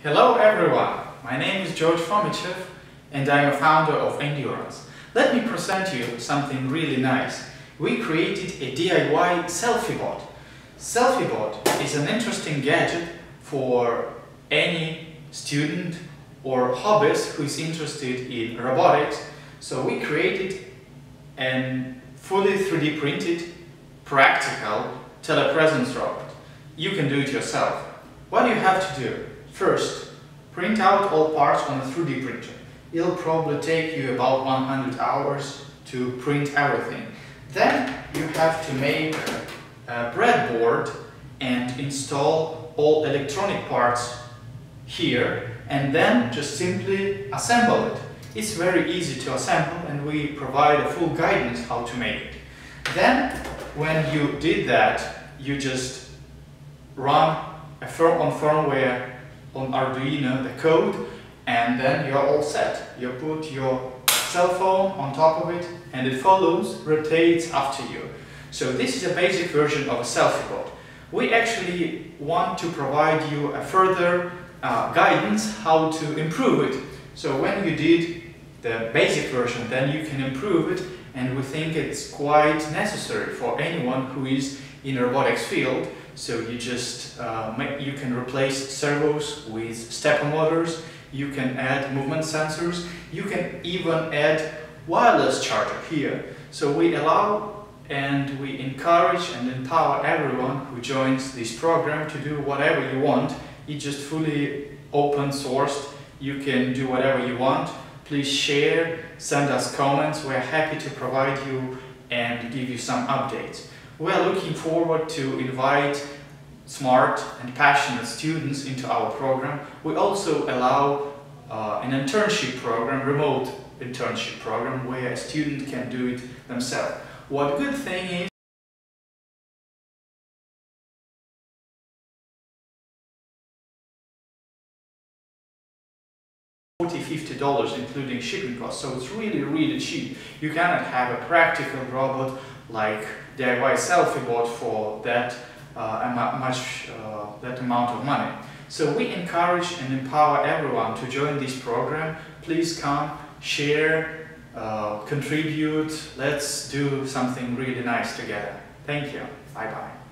Hello everyone, my name is George Fomichev and I'm a founder of Endurance. Let me present you something really nice. We created a DIY selfie bot. Selfie bot is an interesting gadget for any student or hobbyist who is interested in robotics. So we created a fully 3D printed practical telepresence robot. You can do it yourself. What do you have to do? First, print out all parts on a 3D printer. It'll probably take you about 100 hours to print everything. Then you have to make a breadboard and install all electronic parts here and then just simply assemble it. It's very easy to assemble and we provide a full guidance how to make it. Then when you did that, you just run a firm on firmware on Arduino the code and then you're all set. You put your cell phone on top of it and it follows, rotates after you. So this is a basic version of a selfie bot. We actually want to provide you a further uh, guidance how to improve it. So when you did the basic version, then you can improve it and we think it's quite necessary for anyone who is in robotics field. So you just uh, make, you can replace servos with stepper motors, you can add movement sensors, you can even add wireless charger here. So we allow and we encourage and empower everyone who joins this program to do whatever you want. It's just fully open sourced. You can do whatever you want. Please share, send us comments. We're happy to provide you and give you some updates. We're looking forward to invite smart and passionate students into our program. We also allow uh, an internship program, remote internship program, where a student can do it themselves. What good thing is Forty, fifty dollars including shipping costs so it's really really cheap you cannot have a practical robot like DIY selfie bot for that uh, much uh, that amount of money. So we encourage and empower everyone to join this program. Please come share uh, contribute. Let's do something really nice together. Thank you. Bye bye